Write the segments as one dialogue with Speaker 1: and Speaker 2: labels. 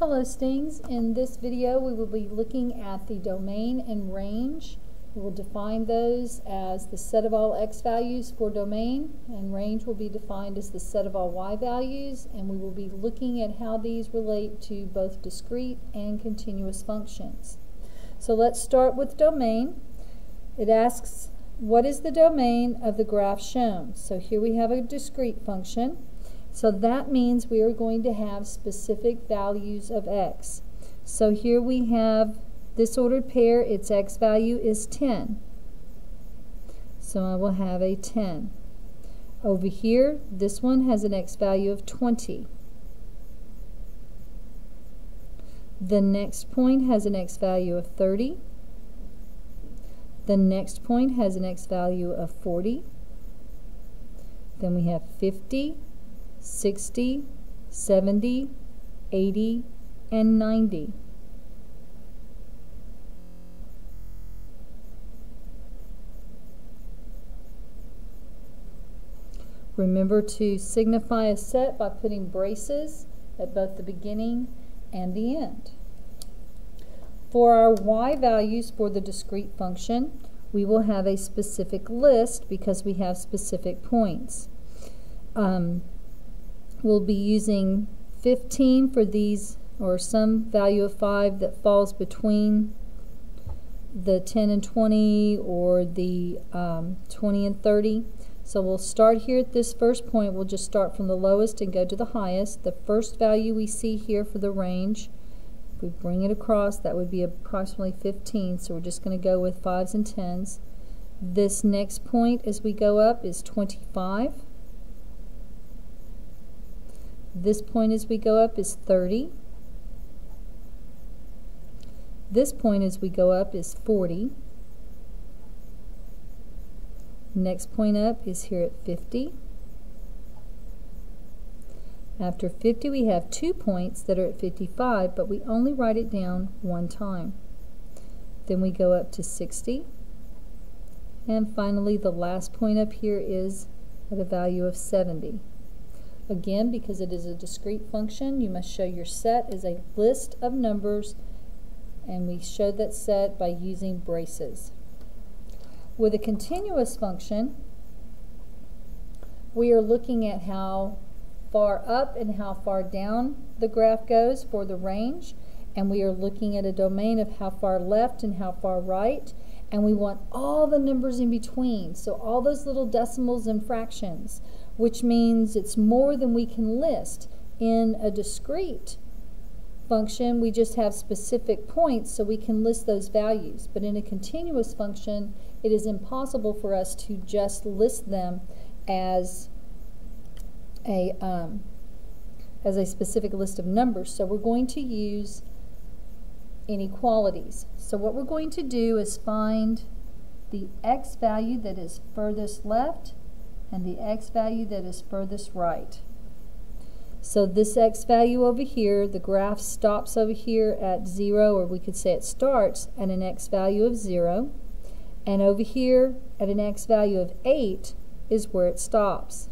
Speaker 1: Hello Stings. In this video we will be looking at the domain and range. We will define those as the set of all x values for domain and range will be defined as the set of all y values and we will be looking at how these relate to both discrete and continuous functions. So let's start with domain. It asks what is the domain of the graph shown? So here we have a discrete function so that means we are going to have specific values of x. So here we have this ordered pair, its x value is 10. So I will have a 10. Over here, this one has an x value of 20. The next point has an x value of 30. The next point has an x value of 40. Then we have 50, 60, 70, 80, and 90. Remember to signify a set by putting braces at both the beginning and the end. For our y values for the discrete function, we will have a specific list because we have specific points. Um, we'll be using 15 for these or some value of 5 that falls between the 10 and 20 or the um, 20 and 30. So we'll start here at this first point. We'll just start from the lowest and go to the highest. The first value we see here for the range, if we bring it across, that would be approximately 15. So we're just going to go with 5s and 10s. This next point as we go up is 25. This point as we go up is 30. This point as we go up is 40. Next point up is here at 50. After 50 we have two points that are at 55 but we only write it down one time. Then we go up to 60 and finally the last point up here is at a value of 70. Again, because it is a discrete function, you must show your set as a list of numbers, and we show that set by using braces. With a continuous function, we are looking at how far up and how far down the graph goes for the range, and we are looking at a domain of how far left and how far right, and we want all the numbers in between, so all those little decimals and fractions which means it's more than we can list. In a discrete function, we just have specific points so we can list those values. But in a continuous function, it is impossible for us to just list them as a, um, as a specific list of numbers. So we're going to use inequalities. So what we're going to do is find the x value that is furthest left and the x value that is furthest right. So this x value over here, the graph stops over here at 0, or we could say it starts at an x value of 0. And over here at an x value of 8 is where it stops.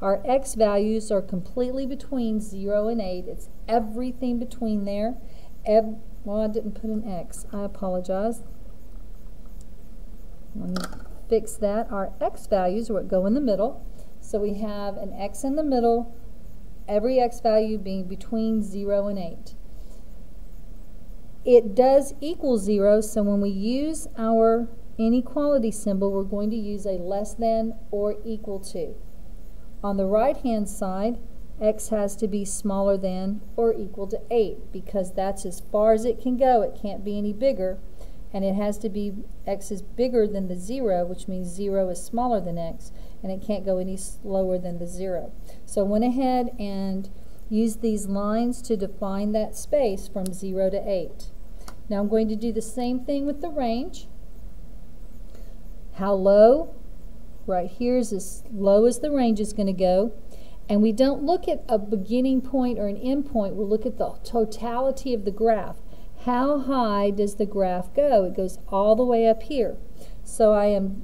Speaker 1: Our x values are completely between 0 and 8. It's everything between there. Well, I didn't put an x. I apologize fix that. Our x values are what go in the middle. So we have an x in the middle, every x value being between 0 and 8. It does equal 0, so when we use our inequality symbol, we're going to use a less than or equal to. On the right-hand side, x has to be smaller than or equal to 8 because that's as far as it can go. It can't be any bigger and it has to be x is bigger than the 0, which means 0 is smaller than x, and it can't go any slower than the 0. So I went ahead and used these lines to define that space from 0 to 8. Now I'm going to do the same thing with the range. How low? Right here is as low as the range is going to go. And we don't look at a beginning point or an end point. We'll look at the totality of the graph how high does the graph go? It goes all the way up here. So I am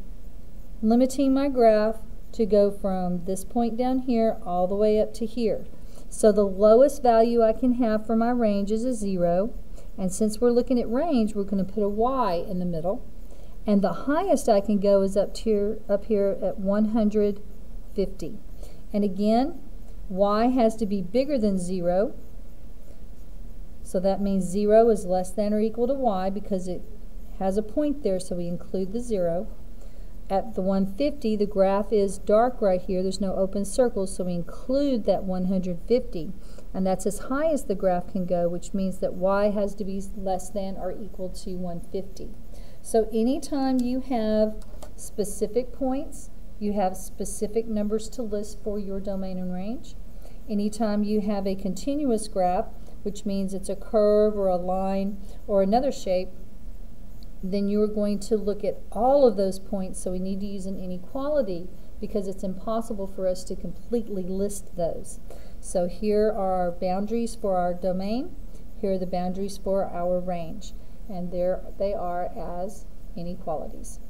Speaker 1: limiting my graph to go from this point down here all the way up to here. So the lowest value I can have for my range is a zero. And since we're looking at range, we're going to put a y in the middle. And the highest I can go is up here, up here at 150. And again, y has to be bigger than 0. So that means 0 is less than or equal to y because it has a point there, so we include the 0. At the 150, the graph is dark right here. There's no open circles, so we include that 150. And that's as high as the graph can go, which means that y has to be less than or equal to 150. So anytime you have specific points, you have specific numbers to list for your domain and range. Anytime you have a continuous graph, which means it's a curve or a line or another shape, then you're going to look at all of those points. So we need to use an inequality because it's impossible for us to completely list those. So here are our boundaries for our domain. Here are the boundaries for our range. And there they are as inequalities.